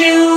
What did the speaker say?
you.